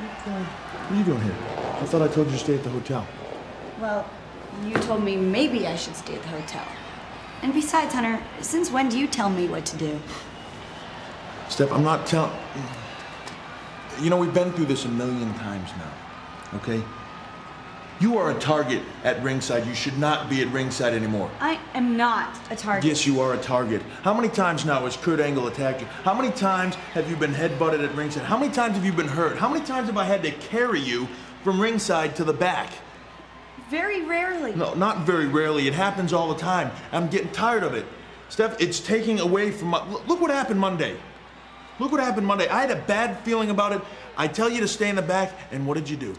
What are you doing here? I thought I told you to stay at the hotel. Well, you told me maybe I should stay at the hotel. And besides, Hunter, since when do you tell me what to do? Steph, I'm not telling. You know, we've been through this a million times now, okay? You are a target at ringside. You should not be at ringside anymore. I am not a target. Yes, you are a target. How many times now has Kurt Angle attacked you? How many times have you been headbutted at ringside? How many times have you been hurt? How many times have I had to carry you from ringside to the back? Very rarely. No, not very rarely. It happens all the time. I'm getting tired of it. Steph, it's taking away from my. Look what happened Monday. Look what happened Monday. I had a bad feeling about it. I tell you to stay in the back, and what did you do?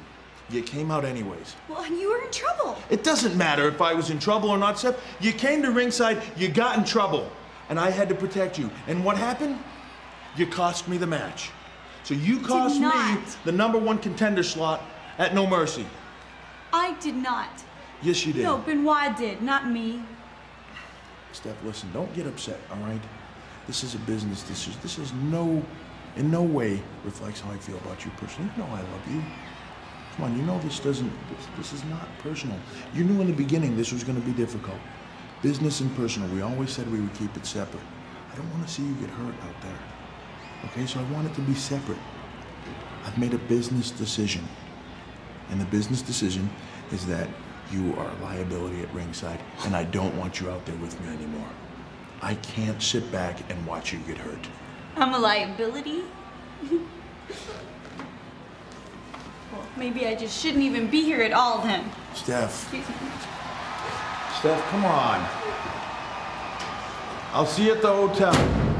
You came out anyways. Well, and you were in trouble. It doesn't matter if I was in trouble or not, Steph. You came to ringside, you got in trouble, and I had to protect you. And what happened? You cost me the match. So you cost me the number one contender slot at No Mercy. I did not. Yes, you did. No, Benoit did, not me. Steph, listen, don't get upset, all right? This is a business. decision. this is no, in no way reflects how I feel about you personally. You know I love you. Come on, you know this doesn't. This, this is not personal. You knew in the beginning this was going to be difficult. Business and personal. We always said we would keep it separate. I don't want to see you get hurt out there. Okay, so I want it to be separate. I've made a business decision, and the business decision is that you are a liability at ringside, and I don't want you out there with me anymore. I can't sit back and watch you get hurt. I'm a liability. maybe I just shouldn't even be here at all then. Steph. Steph, come on. I'll see you at the hotel.